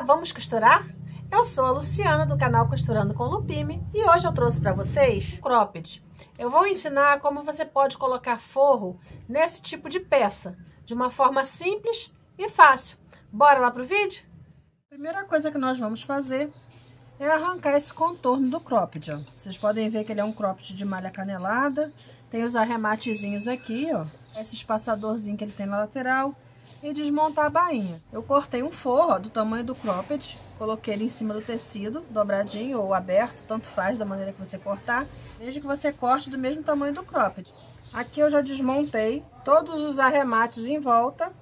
vamos costurar? Eu sou a Luciana do canal Costurando com Lupime e hoje eu trouxe para vocês cropped. Eu vou ensinar como você pode colocar forro nesse tipo de peça, de uma forma simples e fácil. Bora lá pro vídeo? Primeira coisa que nós vamos fazer é arrancar esse contorno do cropped, ó. Vocês podem ver que ele é um cropped de malha canelada, tem os arrematezinhos aqui, ó, esse espaçadorzinho que ele tem na lateral, e desmontar a bainha. Eu cortei um forro ó, do tamanho do cropped, coloquei ele em cima do tecido, dobradinho ou aberto, tanto faz da maneira que você cortar, desde que você corte do mesmo tamanho do cropped. Aqui eu já desmontei todos os arremates em volta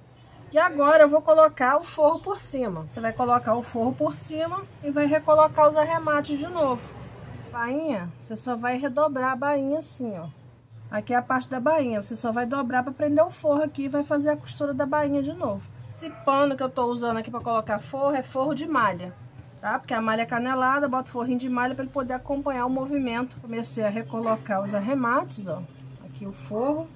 e agora eu vou colocar o forro por cima. Você vai colocar o forro por cima e vai recolocar os arremates de novo. Bainha, você só vai redobrar a bainha assim, ó. Aqui é a parte da bainha, você só vai dobrar para prender o forro aqui e vai fazer a costura da bainha de novo. Esse pano que eu tô usando aqui para colocar forro é forro de malha, tá? Porque a malha é canelada, bota forrinho de malha para ele poder acompanhar o movimento. Comecei a recolocar os arremates, ó. Aqui o forro.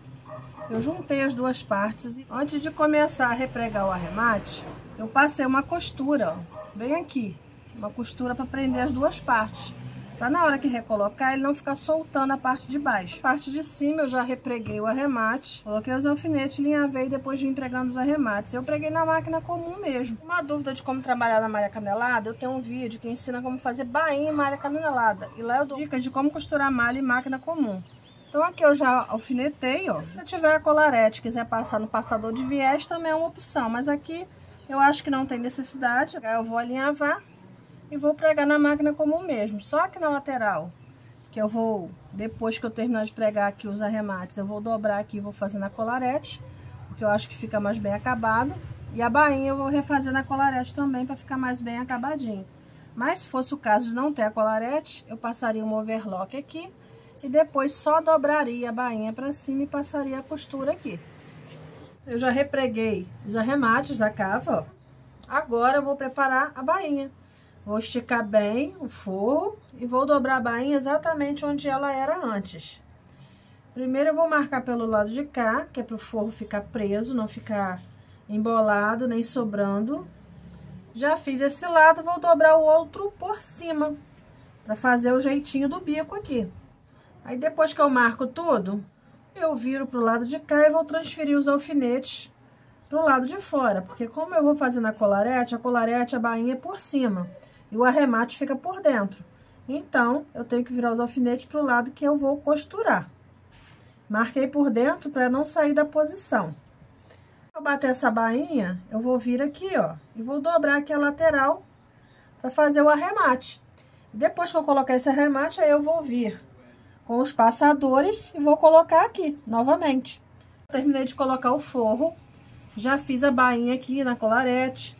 Eu juntei as duas partes antes de começar a repregar o arremate, eu passei uma costura, ó, bem aqui. Uma costura para prender as duas partes. Pra na hora que recolocar, ele não ficar soltando a parte de baixo. A parte de cima eu já repreguei o arremate. Coloquei os alfinetes, linhavei e depois vim pregando os arremates. Eu preguei na máquina comum mesmo. Uma dúvida de como trabalhar na malha canelada, eu tenho um vídeo que ensina como fazer bainha em malha canelada. E lá eu dou dicas de como costurar malha em máquina comum. Então aqui eu já alfinetei, ó. Se tiver a colarete, quiser passar no passador de viés, também é uma opção. Mas aqui eu acho que não tem necessidade. Eu vou alinhavar e vou pregar na máquina comum mesmo. Só aqui na lateral, que eu vou, depois que eu terminar de pregar aqui os arremates, eu vou dobrar aqui e vou fazer na colarete, porque eu acho que fica mais bem acabado. E a bainha eu vou refazer na colarete também para ficar mais bem acabadinho. Mas se fosse o caso de não ter a colarete, eu passaria um overlock aqui e depois só dobraria a bainha para cima e passaria a costura aqui. Eu já repreguei os arremates da cava, ó. Agora eu vou preparar a bainha. Vou esticar bem o forro e vou dobrar a bainha exatamente onde ela era antes. Primeiro eu vou marcar pelo lado de cá, que é para o forro ficar preso, não ficar embolado nem sobrando. Já fiz esse lado, vou dobrar o outro por cima, para fazer o jeitinho do bico aqui. Aí depois que eu marco tudo, eu viro pro lado de cá e vou transferir os alfinetes pro lado de fora, porque como eu vou fazer na colarete, a colarete, a bainha é por cima e o arremate fica por dentro. Então, eu tenho que virar os alfinetes para o lado que eu vou costurar. Marquei por dentro para não sair da posição. eu bater essa bainha, eu vou vir aqui, ó, e vou dobrar aqui a lateral para fazer o arremate. Depois que eu colocar esse arremate, aí eu vou vir com os passadores e vou colocar aqui, novamente. Terminei de colocar o forro, já fiz a bainha aqui na colarete,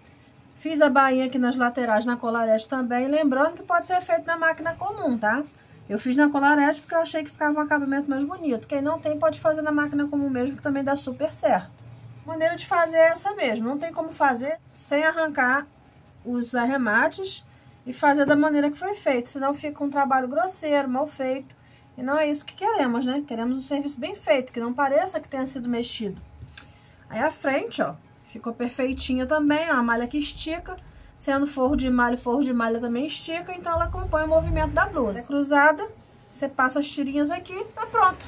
Fiz a bainha aqui nas laterais na colarete também, lembrando que pode ser feito na máquina comum, tá? Eu fiz na colarete porque eu achei que ficava um acabamento mais bonito. Quem não tem pode fazer na máquina comum mesmo, que também dá super certo. Maneira de fazer é essa mesmo, não tem como fazer sem arrancar os arremates e fazer da maneira que foi feito, senão fica um trabalho grosseiro, mal feito. E não é isso que queremos, né? Queremos um serviço bem feito, que não pareça que tenha sido mexido. Aí a frente, ó, Ficou perfeitinha também, ó, a malha que estica. Sendo forro de malha, forro de malha também estica, então ela acompanha o movimento da blusa. É cruzada, você passa as tirinhas aqui, tá pronto.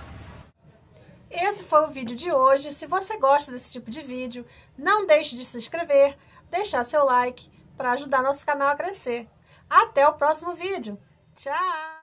Esse foi o vídeo de hoje. Se você gosta desse tipo de vídeo, não deixe de se inscrever, deixar seu like para ajudar nosso canal a crescer. Até o próximo vídeo. Tchau!